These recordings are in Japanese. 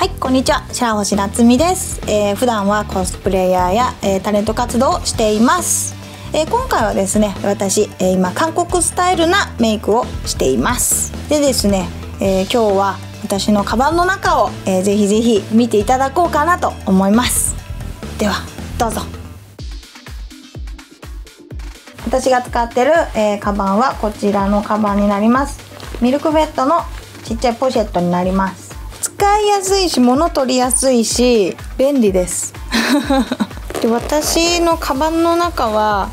はいこんにちは。白星夏美です、えー、普段はコスプレイヤーや、えータレント活動をしています、えー今回はですね私、えー今韓国スタイルなメイクをしています。でですね、えー今日は私のカバンの中を、えーぜひぜひ見ていただこうかなと思います。ではどうぞ。私が使ってる、えーカバンはこちらのカバンになります。ミルクベッドのちっちゃいポシェットになります。使いやすいし物取りやすいし便利です。で私のカバンの中は、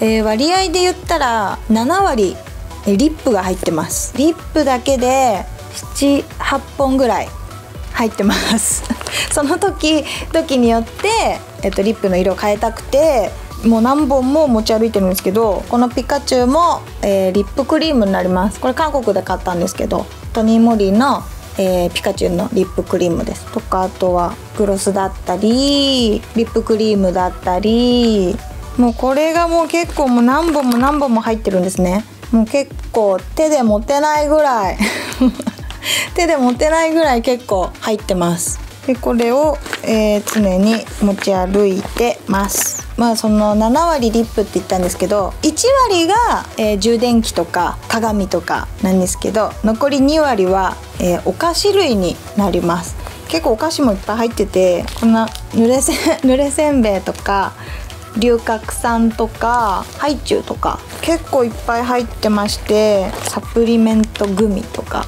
えー割合で言ったら7割えーリップが入ってます。リップだけで78本ぐらい入ってます。その時時によって、えっと、リップの色を変えたくてもう何本も持ち歩いてるんですけどこのピカチュウも、えーリップクリームになります。これ韓国で買ったんですけどトニー・モリーの、えーピカチュウのリップクリームですとかあとはグロスだったりリップクリームだったりもうこれがもう結構もう何本も何本も入ってるんですね。もう結構手で持てないぐらい 手で持てないぐらい結構入ってます。でこれを、えー常に持ち歩いてます。まあその7割リップって言ったんですけど1割が、えー充電器とか鏡とかなんですけど残り2割は、えーお菓子類になります。結構お菓子もいっぱい入っててこんな濡れせ濡 れせんべいとか龍角散とかハイチュウとか結構いっぱい入ってましてサプリメントグミとか。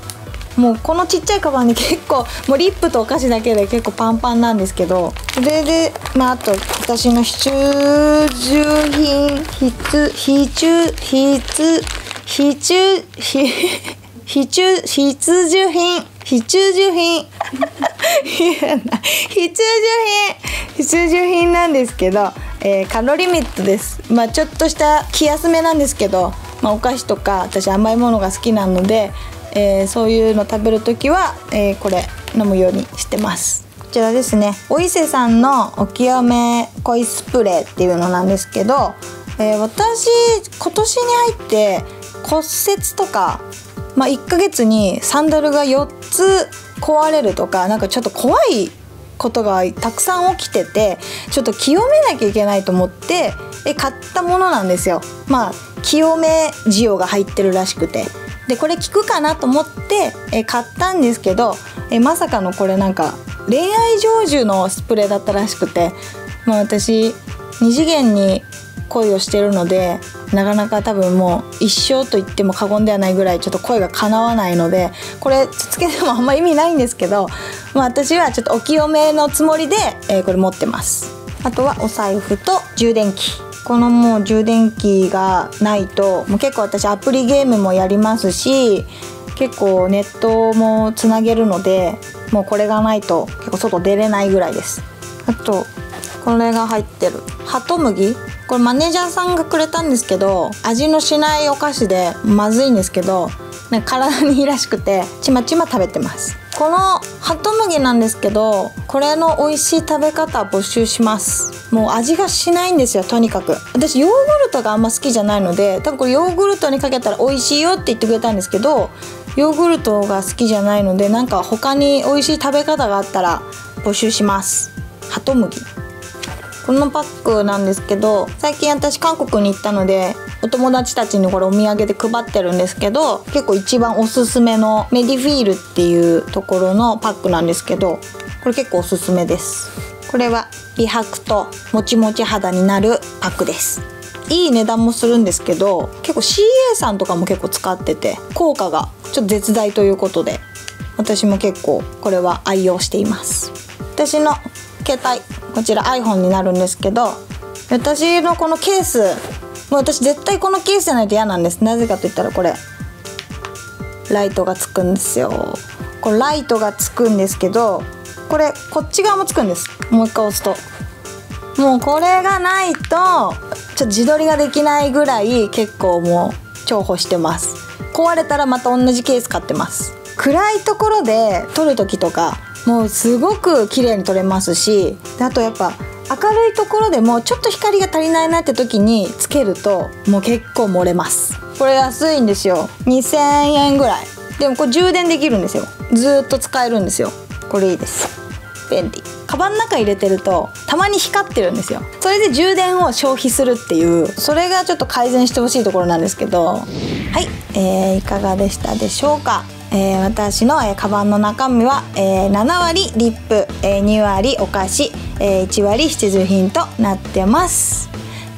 もうこのちっちゃいカバンに 結構もうリップとお菓子だけで結構パンパンなんですけどそれでまああと私の必需品必必需必必需必必需必需品。必需品。必需品。必需品なんですけど、えーカロリミットです。まあちょっとした気休めなんですけど、まあ、お菓子とか私甘いものが好きなので、えーそういうの食べる時は、えーこれ飲むようにしてます。こちらですね。お伊勢さんのお清め恋スプレーっていうのなんですけど、え私今年に入って骨折とかまあ、1ヶ月にサンダルが4つ壊れるとかなんかちょっと怖いことがたくさん起きててちょっと清めなきゃいけないと思ってえ買ったものなんですよ。まあ清め需要が入ってるらしくてでこれ効くかなと思ってえ買ったんですけどえまさかのこれなんか恋愛成就のスプレーだったらしくて、まあ、私二次元に恋をしてるのでなかなか多分もう一生と言っても過言ではないぐらいちょっと声が叶わないのでこれつけてもあんま意味ないんですけど、まあ、私はちょっとお清めのつもりで、えーこれ持ってます。あとはお財布と充電器。このもう充電器がないともう結構私アプリゲームもやりますし結構ネットもつなげるのでもうこれがないと結構外出れないぐらいです。あとこれが入ってる。ハト麦？これマネージャーさんがくれたんですけど味のしないお菓子でまずいんですけどなんか体にいいらしくてちまちま食べてます。このハト麦なんですけどこれの美味しい食べ方募集します。もう味がしないんですよとにかく。私ヨーグルトがあんま好きじゃないので多分これヨーグルトにかけたら美味しいよって言ってくれたんですけどヨーグルトが好きじゃないのでなんか他に美味しい食べ方があったら募集します。ハト麦。このパックなんですけど最近私韓国に行ったのでお友達たちにこれお土産で配ってるんですけど結構一番おすすめのメディフィールっていうところのパックなんですけどこれ結構おすすめです。これは美白ともちもち肌になるパックです。いい値段もするんですけど結構 CA さんとかも結構使ってて効果がちょっと絶大ということで私も結構これは愛用しています。私の携帯こちら iPhone になるんですけど私のこのケースもう私絶対このケースじゃないと嫌なんです。なぜかと言ったらこれライトがつくんですよ。これライトがつくんですけどこれこっち側もつくんです。もう一回押すと。もうこれがないとちょっと自撮りができないぐらい結構もう重宝してます。壊れたらまた同じケース買ってます。暗いところで撮る時とかもうすごく綺麗に撮れますしあとやっぱ明るいところでもちょっと光が足りないなって時につけるともう結構漏れます。これ安いんですよ。2000円ぐらい。でもこれ充電できるんですよ。ずっと使えるんですよ。これいいです。便利。カバンの中入れてるとたまに光ってるんですよ。それで充電を消費するっていうそれがちょっと改善してほしいところなんですけど。はい、えー、いかがでしたでしょうか？えー、私の、えー、カバンの中身は、えー、7割リップ、えー、2割お菓子、えー、1割必需品となってます。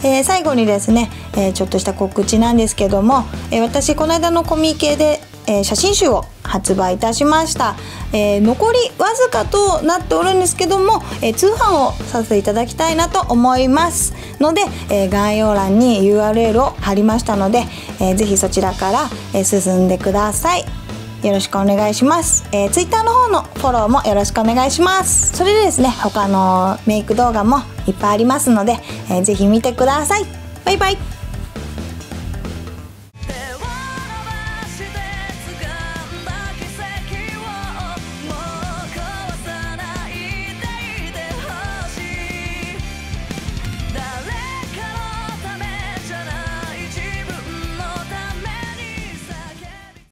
えー、最後にですね、えー、ちょっとした告知なんですけども、えー、私この間のコミケで、えー、写真集を発売いたしました、えー、残りわずかとなっておるんですけども、えー、通販をさせていただきたいなと思います。ので、えー、概要欄に URL を貼りましたので、えー、ぜひそちらから、えー、進んでください。よろしくお願いします、えー、Twitter の方のフォローもよろしくお願いします。それでですね他のメイク動画もいっぱいありますので、えー、ぜひ見てください。バイバイ。